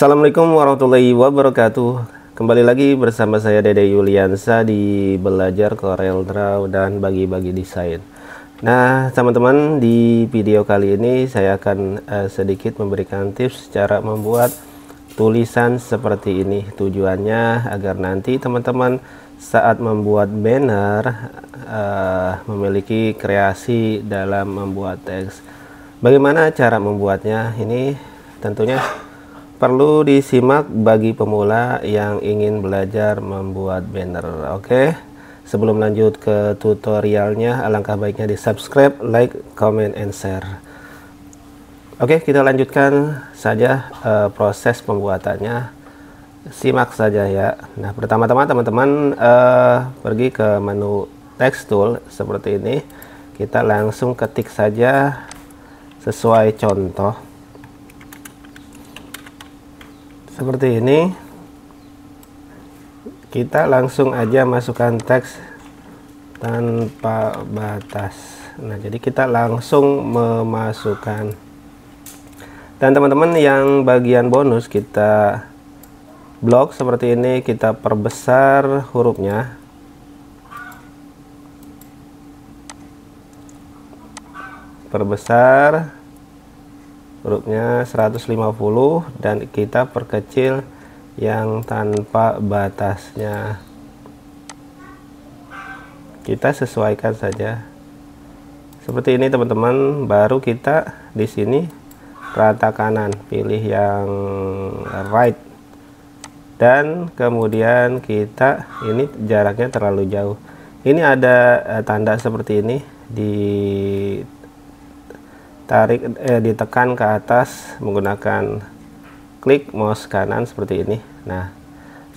Assalamualaikum warahmatullahi wabarakatuh. Kembali lagi bersama saya Dede Yuliansa di Belajar Corel Draw dan Bagi-Bagi Desain. Nah teman-teman di video kali ini saya akan uh, sedikit memberikan tips cara membuat tulisan seperti ini. Tujuannya agar nanti teman-teman saat membuat banner uh, memiliki kreasi dalam membuat teks. Bagaimana cara membuatnya? Ini tentunya perlu disimak bagi pemula yang ingin belajar membuat banner. Oke. Sebelum lanjut ke tutorialnya, alangkah baiknya di subscribe, like, comment, and share. Oke, kita lanjutkan saja uh, proses pembuatannya. Simak saja ya. Nah, pertama-tama teman-teman uh, pergi ke menu text tool seperti ini. Kita langsung ketik saja sesuai contoh seperti ini. Kita langsung aja masukkan teks tanpa batas. Nah jadi kita langsung memasukkan. Dan teman-teman yang bagian bonus kita blok seperti ini kita perbesar hurufnya. Perbesar hurufnya 150 dan kita perkecil yang tanpa batasnya. Kita sesuaikan saja. Seperti ini teman-teman. Baru kita di sini rata kanan pilih yang right. Dan kemudian kita ini jaraknya terlalu jauh. Ini ada eh, tanda seperti ini di tarik eh, ditekan ke atas menggunakan klik mouse kanan seperti ini. Nah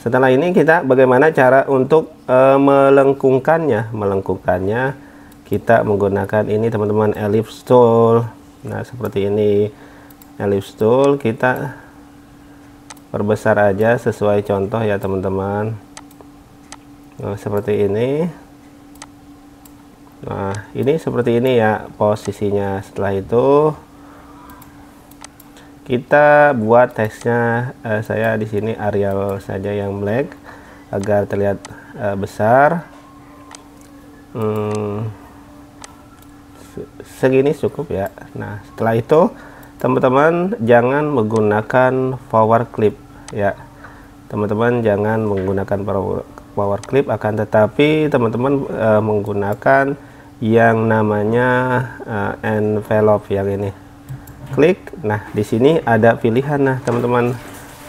setelah ini kita bagaimana cara untuk eh, melengkungkannya? Melengkungkannya kita menggunakan ini teman-teman ellipse tool. Nah seperti ini. Ellipse tool kita perbesar aja sesuai contoh ya teman-teman. Nah, seperti ini Nah, ini seperti ini ya posisinya. Setelah itu kita buat teksnya eh, saya di sini Arial saja yang black agar terlihat eh, besar. Hmm, segini cukup ya. Nah, setelah itu teman-teman jangan menggunakan power clip ya. Teman-teman jangan menggunakan power, clip akan tetapi teman-teman eh, menggunakan yang namanya uh, envelope yang ini. Klik nah di sini ada pilihan nah teman-teman.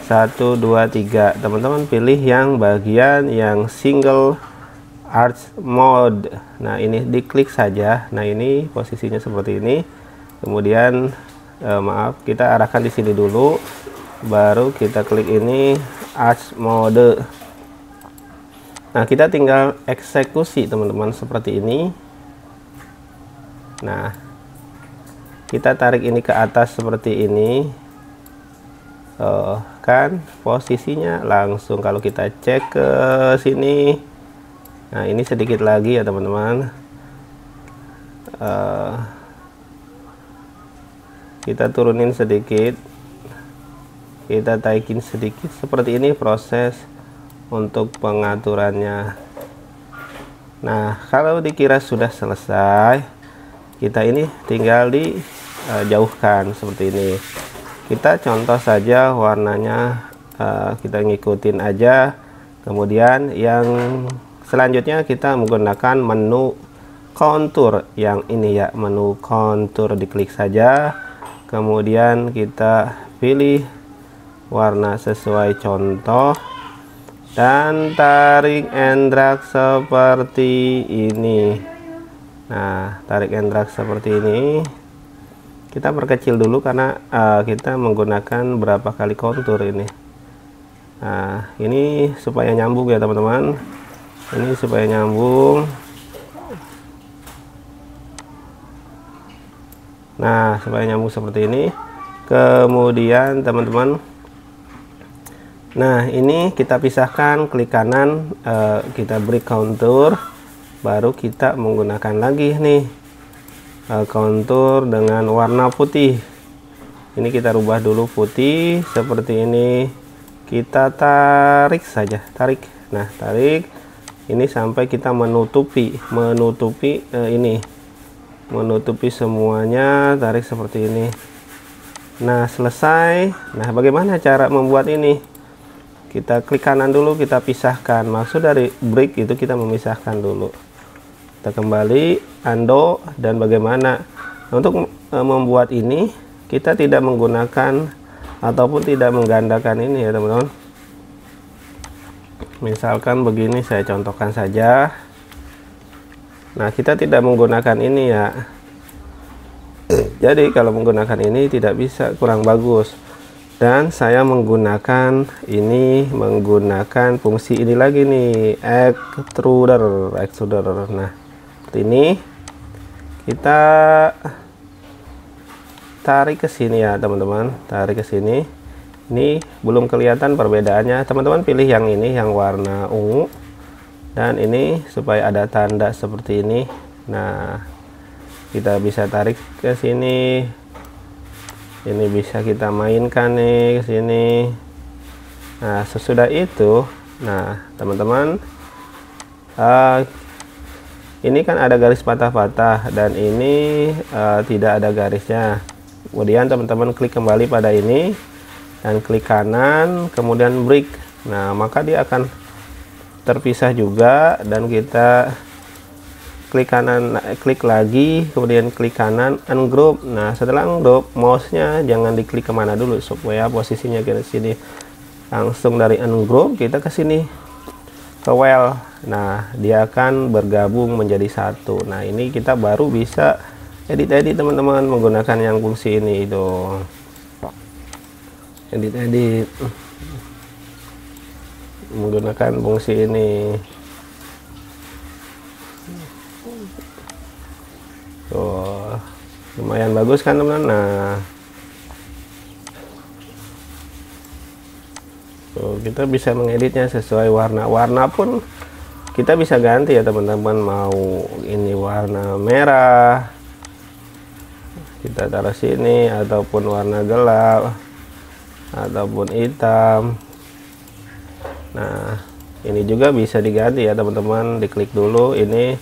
1 2 3 teman-teman pilih yang bagian yang single arch mode. Nah ini diklik saja. Nah ini posisinya seperti ini. Kemudian uh, maaf kita arahkan di sini dulu. Baru kita klik ini arch mode. Nah kita tinggal eksekusi teman-teman seperti ini nah kita tarik ini ke atas seperti ini. Oh, kan posisinya langsung kalau kita cek ke sini. Nah ini sedikit lagi ya teman-teman. Uh, kita turunin sedikit. Kita taikin sedikit seperti ini proses untuk pengaturannya. Nah kalau dikira sudah selesai kita ini tinggal dijauhkan uh, seperti ini. Kita contoh saja warnanya uh, kita ngikutin aja. Kemudian yang selanjutnya kita menggunakan menu kontur. Yang ini ya menu kontur. Diklik saja. Kemudian kita pilih warna sesuai contoh. Dan tarik and drag seperti ini nah tarik and drag seperti ini. Kita perkecil dulu karena uh, kita menggunakan berapa kali kontur ini. Nah ini supaya nyambung ya teman-teman. Ini supaya nyambung. Nah supaya nyambung seperti ini. Kemudian teman-teman. Nah ini kita pisahkan klik kanan uh, kita beri kontur baru kita menggunakan lagi nih uh, kontur dengan warna putih. Ini kita rubah dulu putih seperti ini kita tarik saja tarik. Nah tarik. Ini sampai kita menutupi menutupi eh, ini menutupi semuanya tarik seperti ini. Nah selesai. Nah bagaimana cara membuat ini? Kita klik kanan dulu kita pisahkan. Maksud dari break itu kita memisahkan dulu kita kembali undo dan bagaimana? Untuk e, membuat ini kita tidak menggunakan ataupun tidak menggandakan ini ya teman-teman. Misalkan begini saya contohkan saja. Nah kita tidak menggunakan ini ya. Jadi kalau menggunakan ini tidak bisa kurang bagus. Dan saya menggunakan ini menggunakan fungsi ini lagi nih extruder extruder. Nah seperti ini. Kita tarik ke sini ya teman-teman. Tarik ke sini. Ini belum kelihatan perbedaannya. Teman-teman pilih yang ini yang warna ungu. Dan ini supaya ada tanda seperti ini. Nah kita bisa tarik ke sini. Ini bisa kita mainkan nih ke sini. Nah sesudah itu nah teman-teman uh, ini kan ada garis patah-patah dan ini uh, tidak ada garisnya. Kemudian teman-teman klik kembali pada ini dan klik kanan kemudian break. Nah maka dia akan terpisah juga dan kita klik kanan klik lagi kemudian klik kanan ungroup. Nah setelah ungroup mouse-nya jangan diklik ke mana dulu supaya posisinya ke sini. Langsung dari ungroup kita ke sini ke well nah dia akan bergabung menjadi satu. Nah ini kita baru bisa edit-edit teman-teman menggunakan yang fungsi ini itu. Edit-edit. Menggunakan fungsi ini. Tuh lumayan bagus kan teman-teman? Nah. Tuh kita bisa mengeditnya sesuai warna-warna pun kita bisa ganti ya teman-teman. Mau ini warna merah kita taruh sini ataupun warna gelap ataupun hitam. Nah ini juga bisa diganti ya teman-teman. Diklik dulu ini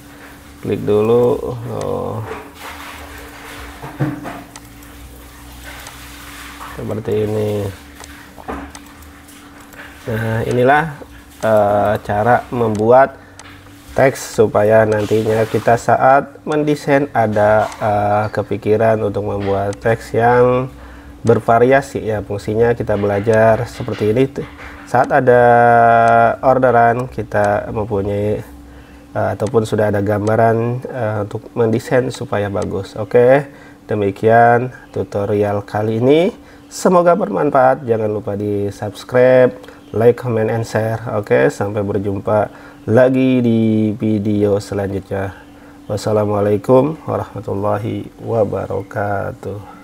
klik dulu oh. seperti ini. Nah inilah uh, cara membuat teks supaya nantinya kita saat mendesain ada uh, kepikiran untuk membuat teks yang bervariasi. Ya fungsinya kita belajar seperti ini. Saat ada orderan kita mempunyai uh, ataupun sudah ada gambaran uh, untuk mendesain supaya bagus. Oke demikian tutorial kali ini. Semoga bermanfaat. Jangan lupa di subscribe like comment and share oke sampai berjumpa lagi di video selanjutnya. Wassalamualaikum warahmatullahi wabarakatuh.